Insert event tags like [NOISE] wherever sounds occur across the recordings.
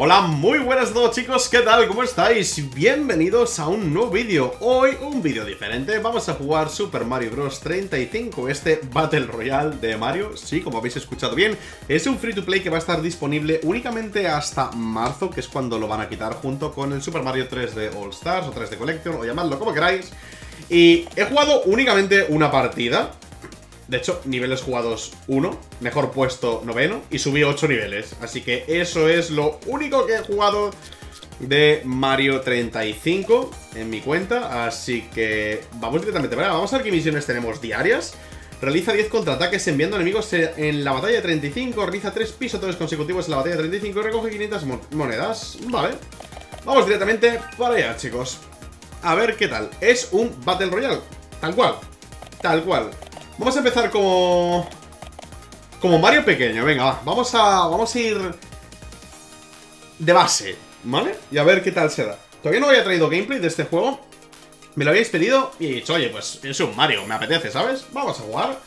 Hola, muy buenas a todos chicos, ¿qué tal? ¿Cómo estáis? Bienvenidos a un nuevo vídeo. Hoy un vídeo diferente, vamos a jugar Super Mario Bros. 35 Este Battle Royale de Mario, sí, como habéis escuchado bien Es un free to play que va a estar disponible únicamente hasta marzo Que es cuando lo van a quitar junto con el Super Mario 3D All Stars o 3D Collection O llamadlo como queráis. Y he jugado únicamente una partida de hecho, niveles jugados 1, mejor puesto noveno y subí 8 niveles. Así que eso es lo único que he jugado de Mario 35 en mi cuenta. Así que vamos directamente. vamos a ver qué misiones tenemos diarias. Realiza 10 contraataques enviando enemigos en la batalla 35. Realiza 3 pisotones consecutivos en la batalla 35 y recoge 500 monedas. Vale. Vamos directamente para allá, chicos. A ver qué tal. Es un Battle Royale. Tal cual. Tal cual. Vamos a empezar como... Como Mario pequeño, venga, va. Vamos a, vamos a ir... De base, ¿vale? Y a ver qué tal se da. Todavía no había traído gameplay de este juego. Me lo habéis pedido y he dicho, oye, pues es un Mario, me apetece, ¿sabes? Vamos a jugar.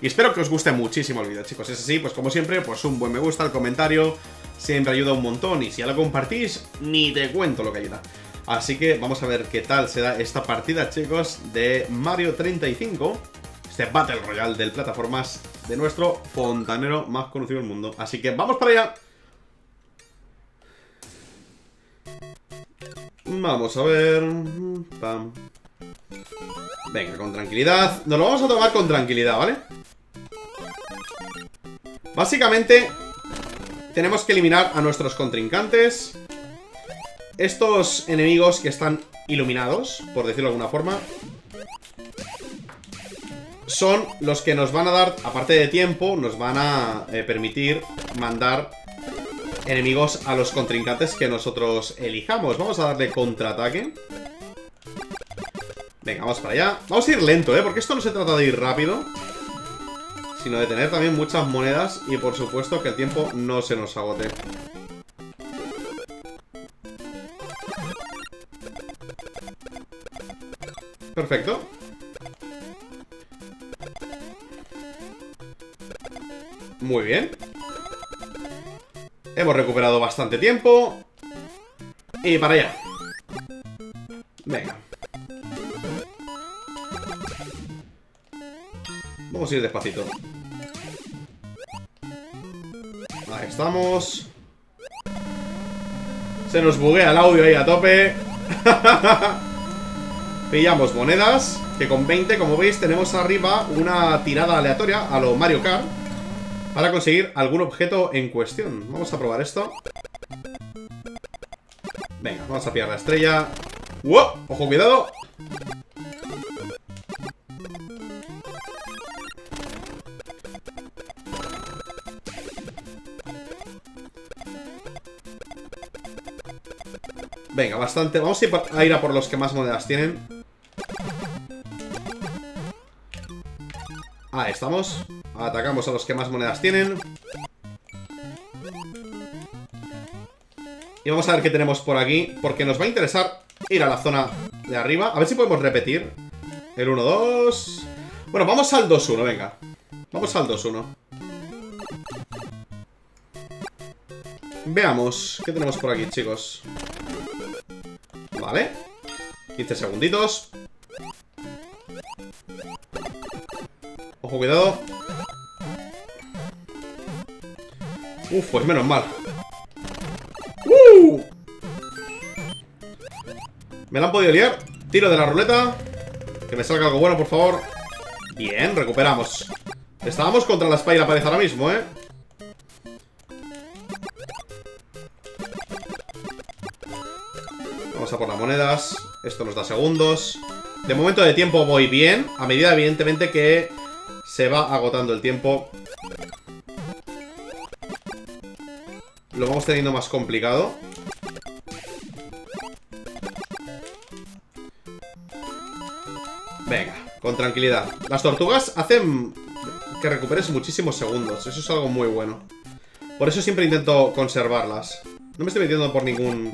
Y espero que os guste muchísimo el vídeo, chicos. Es así, pues como siempre, pues un buen me gusta, el comentario siempre ayuda un montón. Y si ya lo compartís, ni te cuento lo que ayuda. Así que vamos a ver qué tal se da esta partida, chicos, de Mario 35 este Battle Royale del plataformas de nuestro fontanero más conocido del mundo. Así que vamos para allá. Vamos a ver... Venga, con tranquilidad. Nos lo vamos a tomar con tranquilidad, ¿vale? Básicamente, tenemos que eliminar a nuestros contrincantes. Estos enemigos que están iluminados, por decirlo de alguna forma, son los que nos van a dar, aparte de tiempo, nos van a eh, permitir mandar enemigos a los contrincantes que nosotros elijamos. Vamos a darle contraataque. Venga, vamos para allá. Vamos a ir lento, ¿eh? Porque esto no se trata de ir rápido, sino de tener también muchas monedas y, por supuesto, que el tiempo no se nos agote. Perfecto. Muy bien. Hemos recuperado bastante tiempo. Y para allá. Venga. Vamos a ir despacito. Ahí estamos. Se nos buguea el audio ahí a tope. [LAUGHS] Pillamos monedas. Que con 20, como veis, tenemos arriba una tirada aleatoria a lo Mario Kart para conseguir algún objeto en cuestión. Vamos a probar esto. Venga, vamos a pillar la estrella. ¡Wow! ¡Ojo, cuidado! Venga, bastante. Vamos a ir a por los que más monedas tienen. Ahí estamos. Atacamos a los que más monedas tienen. Y vamos a ver qué tenemos por aquí, porque nos va a interesar ir a la zona de arriba. A ver si podemos repetir. El 1-2... Bueno, vamos al 2-1, venga. Vamos al 2-1. Veamos, ¿qué tenemos por aquí, chicos? Vale 15 segunditos Ojo, cuidado Uf, pues menos mal. ¡Uh! Me la han podido liar. Tiro de la ruleta. Que me salga algo bueno, por favor. Bien, recuperamos. Estábamos contra la espalda y la pared ahora mismo, ¿eh? Vamos a por las monedas. Esto nos da segundos. De momento de tiempo voy bien. A medida, evidentemente, que se va agotando el tiempo. Lo vamos teniendo más complicado. Venga, con tranquilidad. Las tortugas hacen que recuperes muchísimos segundos. Eso es algo muy bueno. Por eso siempre intento conservarlas. No me estoy metiendo por ningún...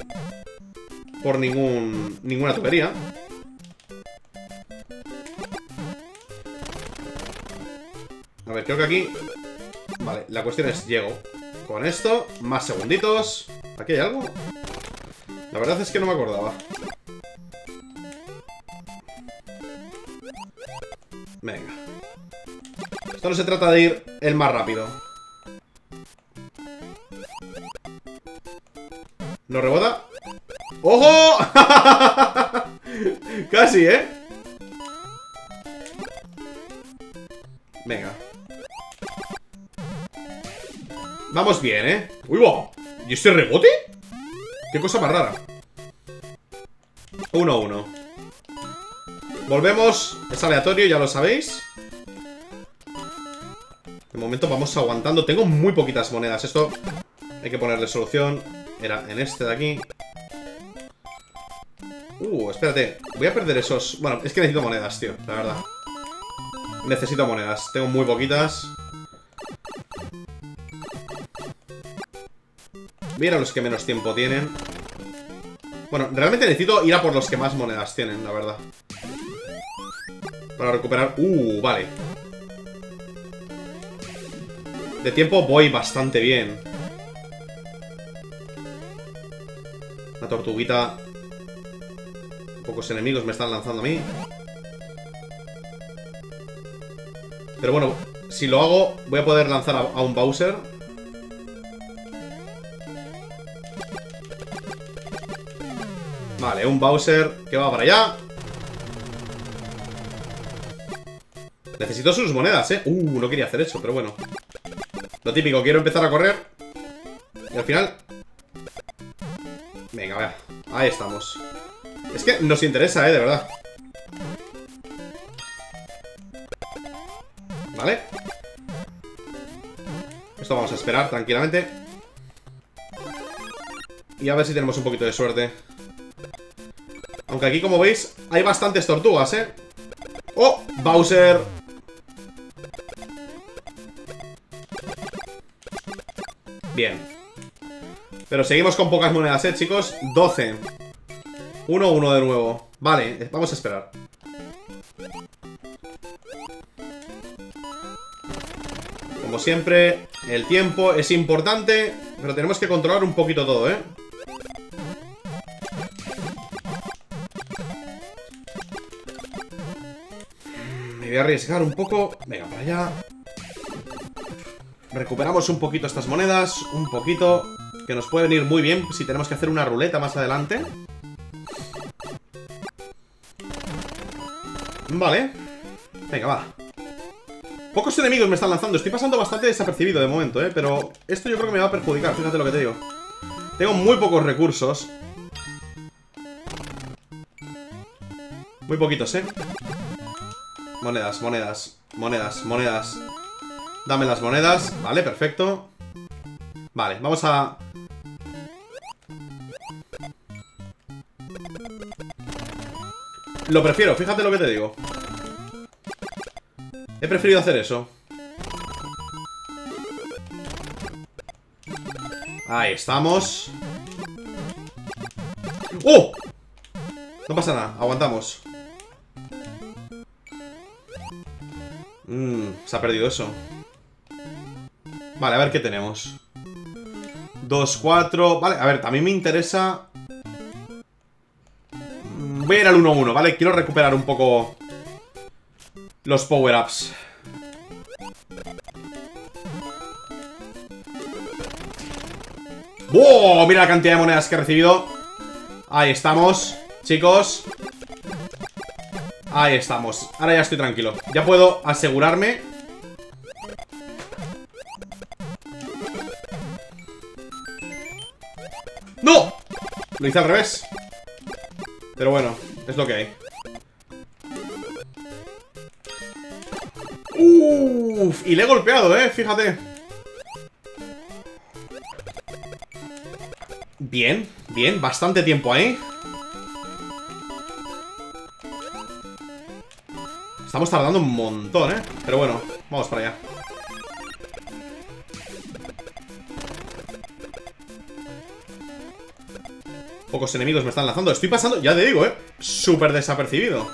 Por ningún... Ninguna tubería. A ver, creo que aquí... Vale, la cuestión es, llego con esto, más segunditos ¿Aquí hay algo? La verdad es que no me acordaba. Venga. Esto no se trata de ir el más rápido. ¿No rebota? ¡Ojo! [LAUGHS] Casi, ¿eh? Venga. Vamos bien, ¿eh? ¡Uy, va! ¿Y ese rebote? Qué cosa más rara. 1-1. Volvemos. Es aleatorio, ya lo sabéis. De momento vamos aguantando. Tengo muy poquitas monedas. Esto hay que ponerle solución. Era en este de aquí. Uh, espérate. Voy a perder esos... Bueno, es que necesito monedas, tío. La verdad. Necesito monedas. Tengo muy poquitas. Voy a ir a los que menos tiempo tienen. Bueno, realmente necesito ir a por los que más monedas tienen, la verdad. Para recuperar... Uh, vale. De tiempo voy bastante bien. La tortuguita... Pocos enemigos me están lanzando a mí. Pero bueno, si lo hago, voy a poder lanzar a, a un Bowser. Vale, un Bowser que va para allá. Necesito sus monedas, ¿eh? Uh, no quería hacer eso, pero bueno. Lo típico, quiero empezar a correr. Y al final... Venga, vea. Ahí estamos. Es que nos interesa, ¿eh? De verdad. Vale. Esto vamos a esperar tranquilamente. Y a ver si tenemos un poquito de suerte. Aunque aquí, como veis, hay bastantes tortugas, ¿eh? ¡Oh! Bowser. Bien. Pero seguimos con pocas monedas, ¿eh, chicos? 12. 1-1 de nuevo. Vale, vamos a esperar. Como siempre, el tiempo es importante, pero tenemos que controlar un poquito todo, ¿eh? Voy arriesgar un poco. Venga, para allá. Recuperamos un poquito estas monedas. Un poquito. Que nos puede venir muy bien si tenemos que hacer una ruleta más adelante. Vale. Venga, va. Pocos enemigos me están lanzando. Estoy pasando bastante desapercibido de momento, ¿eh? Pero esto yo creo que me va a perjudicar. Fíjate lo que te digo. Tengo muy pocos recursos. Muy poquitos, ¿eh? Monedas, monedas, monedas, monedas. Dame las monedas. Vale, perfecto. Vale, vamos a... Lo prefiero, fíjate lo que te digo. He preferido hacer eso. Ahí estamos. ¡Oh! No pasa nada, aguantamos. Mmm, se ha perdido eso. Vale, a ver qué tenemos. 2, 4... Vale, a ver, también me interesa... Mm, voy a ir al 1-1, ¿vale? Quiero recuperar un poco... Los power-ups. ¡Wow! Mira la cantidad de monedas que he recibido. Ahí estamos, chicos. Ahí estamos. Ahora ya estoy tranquilo. Ya puedo asegurarme. ¡No! Lo hice al revés. Pero bueno, es lo que hay. Uff, y le he golpeado, eh, fíjate. Bien, bien, bastante tiempo ahí. Estamos tardando un montón, ¿eh? Pero bueno, vamos para allá. Pocos enemigos me están lanzando. Estoy pasando, ya te digo, ¿eh? Súper desapercibido.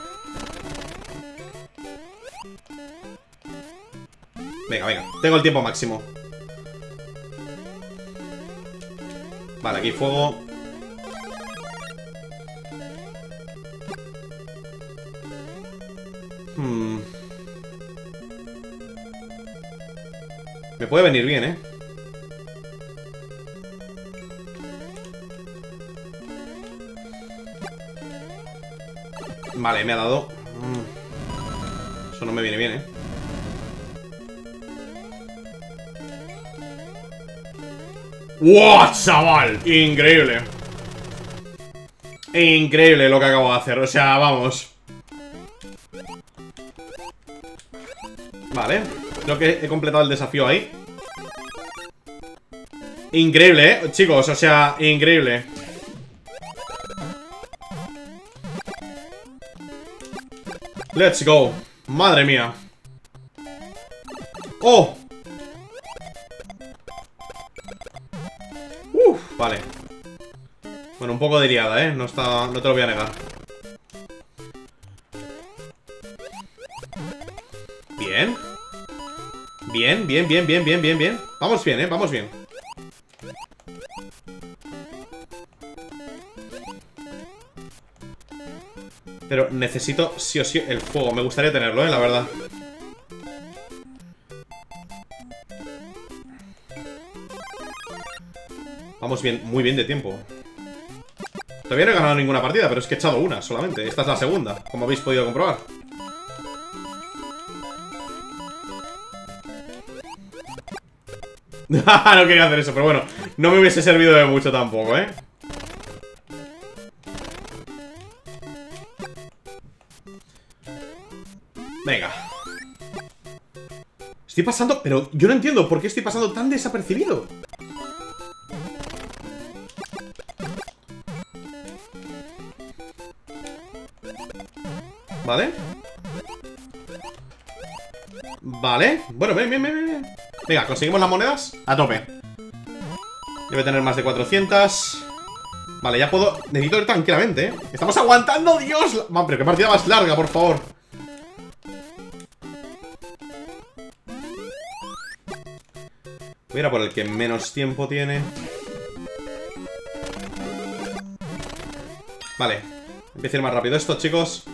Venga, venga. Tengo el tiempo máximo. Vale, aquí fuego Hmm. Me puede venir bien, ¿eh? Vale, me ha dado mm. Eso no me viene bien, ¿eh? ¡Wow, chaval! Increíble Increíble lo que acabo de hacer O sea, vamos Que he completado el desafío ahí Increíble, ¿eh? Chicos, o sea, increíble Let's go Madre mía ¡Oh! Uf, vale Bueno, un poco de liada, ¿eh? No, está, no te lo voy a negar Bien, bien, bien, bien, bien, bien, bien Vamos bien, ¿eh? Vamos bien Pero necesito sí o sí el fuego. Me gustaría tenerlo, ¿eh? La verdad. Vamos bien, muy bien de tiempo. Todavía no he ganado ninguna partida, pero es que he echado una solamente. Esta es la segunda, como habéis podido comprobar. [LAUGHS] no quería hacer eso, pero bueno, no me hubiese servido de mucho tampoco, ¿eh? Venga. Estoy pasando... Pero yo no entiendo por qué estoy pasando tan desapercibido. Vale. Vale. Bueno, bien, bien, bien, bien Venga, conseguimos las monedas A tope Debe tener más de 400 Vale, ya puedo... Necesito ir tranquilamente, ¿eh? Estamos aguantando, Dios Man, pero qué partida más larga, por favor Voy a ir a por el que menos tiempo tiene. Vale. Empieza a ir más rápido esto, chicos.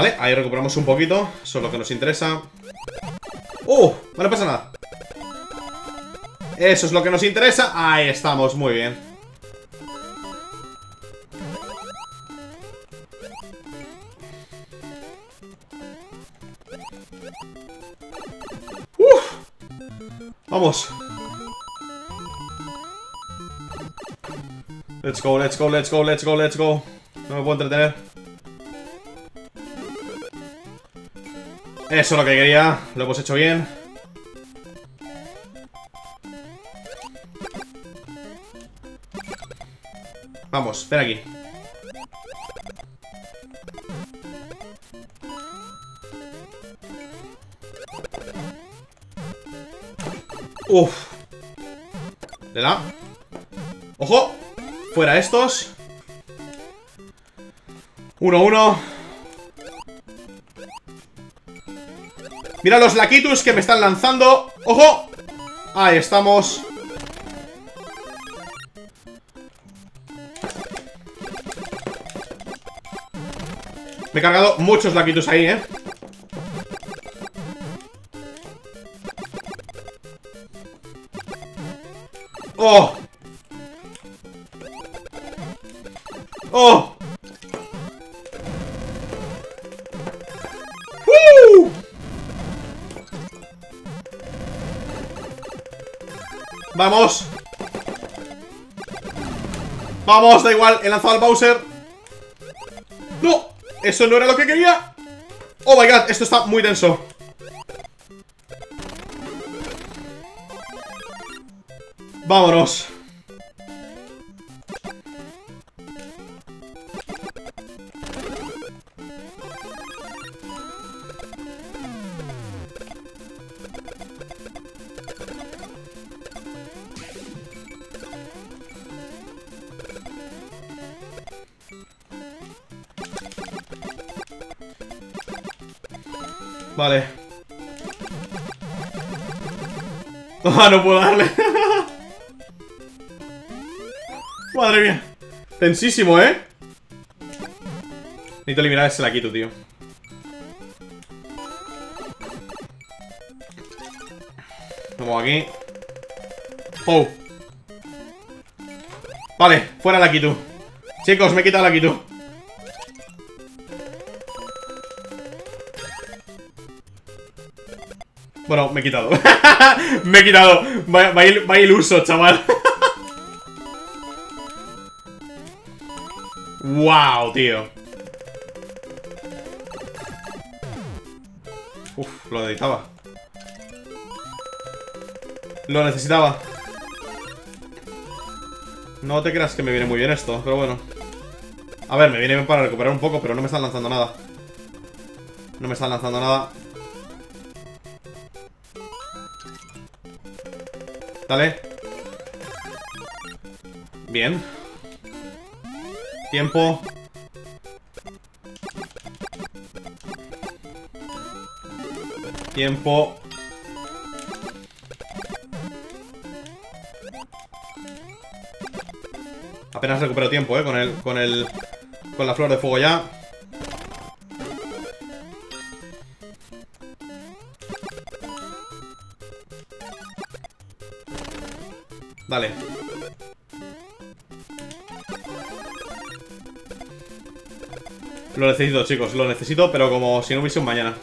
Vale, ahí recuperamos un poquito. Eso es lo que nos interesa. ¡Uh! No pasa nada. Eso es lo que nos interesa. Ahí estamos, muy bien. Vamos. Let's go, let's go, let's go, let's go, let's go. No me puedo entretener. Eso es lo que quería. Lo hemos hecho bien. Vamos, ven aquí. Uf. Le da. ¡Ojo! Fuera estos. Uno, uno. Mira los Lakitus que me están lanzando. ¡Ojo! Ahí estamos. Me he cargado muchos Lakitus ahí, ¿eh? ¡Oh! ¡Vamos! ¡Vamos! Da igual, he lanzado al Bowser ¡No! Eso no era lo que quería ¡Oh my god! Esto está muy denso Vámonos. Vale. Ah, no puedo darle. [LAUGHS] Madre mía. Tensísimo, ¿eh? Necesito eliminar ese laquito, tío. Vamos aquí. Oh. Vale, fuera la Kitu. Chicos, me he quitado la Kitu. Bueno, me he quitado. [LAUGHS] me he quitado. Va, va iluso, chaval. wow, tío. Uf, lo necesitaba. Lo necesitaba. No te creas que me viene muy bien esto, pero bueno. A ver, me viene bien para recuperar un poco, pero no me están lanzando nada. No me están lanzando nada. Dale. Bien. Tiempo. Tiempo. Apenas recupero tiempo, eh, con el, con el, con la flor de fuego ya. Dale. Lo necesito, chicos, lo necesito, pero como si no hubiese un mañana.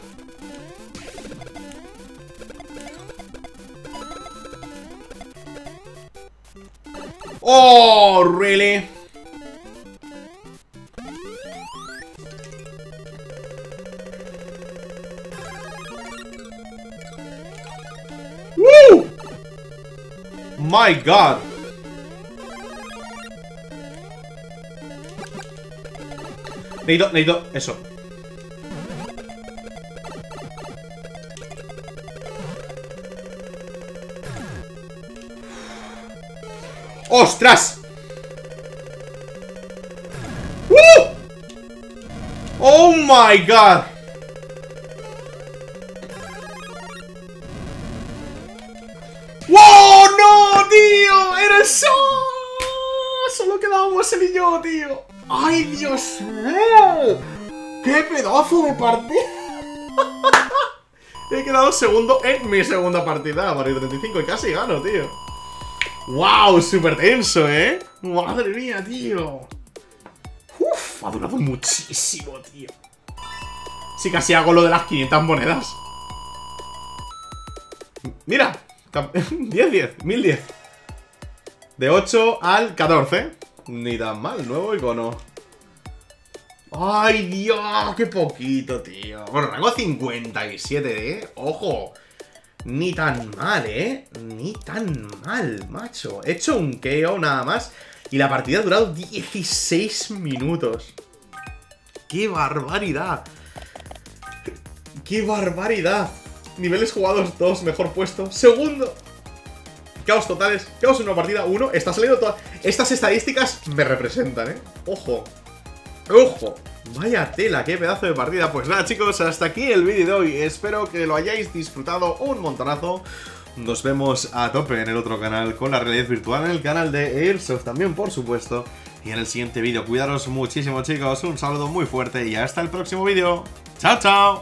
Oh, really? My god. Necesito, necesito, eso. ¡Ostras! ¡Uh! ¡Oh my god! Eso! Solo quedábamos él y yo, tío. ¡Ay, Dios mío! ¡Qué pedazo de partida! [LAUGHS] He quedado segundo en mi segunda partida, Mario 35, y casi gano, tío. ¡Wow! Súper tenso, ¿eh? ¡Madre mía, tío! Uf, ha durado muchísimo, tío. Sí, casi hago lo de las 500 monedas. Mira, 10, 10, 1010. De 8 al 14. Ni tan mal, nuevo icono. ¡Ay, Dios! ¡Qué poquito, tío! Bueno, rango 57, ¿eh? ¡Ojo! Ni tan mal, ¿eh? Ni tan mal, macho. He hecho un KO nada más y la partida ha durado 16 minutos. ¡Qué barbaridad! ¡Qué barbaridad! Niveles jugados 2, mejor puesto. Segundo. Caos totales. Caos en una partida 1. Está saliendo todas... Estas estadísticas me representan, ¿eh? Ojo. ¡Ojo! Vaya tela, qué pedazo de partida Pues nada chicos, hasta aquí el vídeo de hoy Espero que lo hayáis disfrutado un montonazo Nos vemos a tope en el otro canal Con la realidad virtual En el canal de Airsoft también, por supuesto Y en el siguiente vídeo, cuidaros muchísimo chicos Un saludo muy fuerte y hasta el próximo vídeo ¡Chao, chao!